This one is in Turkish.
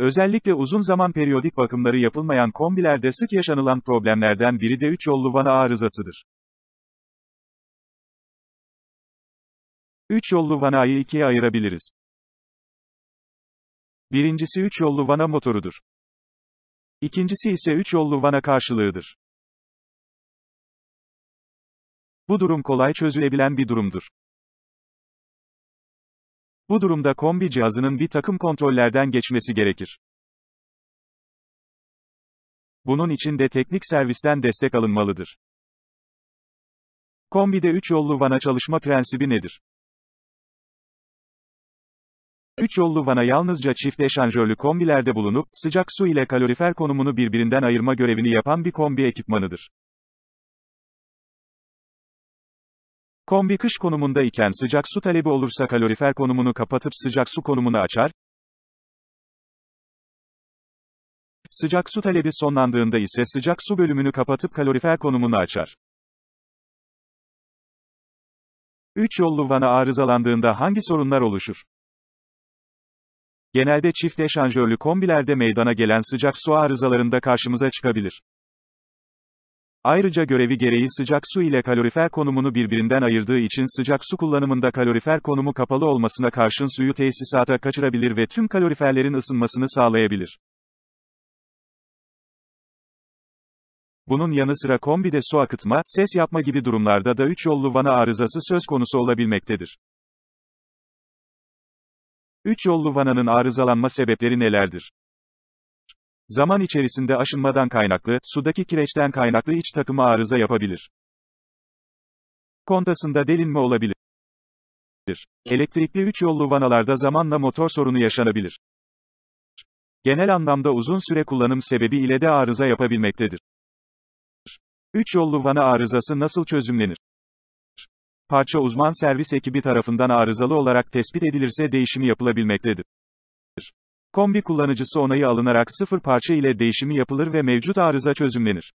Özellikle uzun zaman periyodik bakımları yapılmayan kombilerde sık yaşanılan problemlerden biri de 3 yollu vana arızasıdır. 3 yollu vanayı ikiye ayırabiliriz. Birincisi 3 yollu vana motorudur. İkincisi ise 3 yollu vana karşılığıdır. Bu durum kolay çözülebilen bir durumdur. Bu durumda kombi cihazının bir takım kontrollerden geçmesi gerekir. Bunun için de teknik servisten destek alınmalıdır. Kombide 3 yollu vana çalışma prensibi nedir? 3 yollu vana yalnızca çift eşanjörlü kombilerde bulunup, sıcak su ile kalorifer konumunu birbirinden ayırma görevini yapan bir kombi ekipmanıdır. Kombi kış konumunda iken sıcak su talebi olursa kalorifer konumunu kapatıp sıcak su konumunu açar. Sıcak su talebi sonlandığında ise sıcak su bölümünü kapatıp kalorifer konumunu açar. 3 yollu vana arızalandığında hangi sorunlar oluşur? Genelde çift eşanjörlü kombilerde meydana gelen sıcak su arızalarında karşımıza çıkabilir. Ayrıca görevi gereği sıcak su ile kalorifer konumunu birbirinden ayırdığı için sıcak su kullanımında kalorifer konumu kapalı olmasına karşın suyu tesisata kaçırabilir ve tüm kaloriferlerin ısınmasını sağlayabilir. Bunun yanı sıra kombide su akıtma, ses yapma gibi durumlarda da 3 yollu vana arızası söz konusu olabilmektedir. 3 yollu vananın arızalanma sebepleri nelerdir? Zaman içerisinde aşınmadan kaynaklı, sudaki kireçten kaynaklı iç takımı arıza yapabilir. Kontasında delinme olabilir. Elektrikli 3 yollu vanalarda zamanla motor sorunu yaşanabilir. Genel anlamda uzun süre kullanım sebebi ile de arıza yapabilmektedir. 3 yollu vana arızası nasıl çözümlenir? Parça uzman servis ekibi tarafından arızalı olarak tespit edilirse değişimi yapılabilmektedir. Kombi kullanıcısı onayı alınarak sıfır parça ile değişimi yapılır ve mevcut arıza çözümlenir.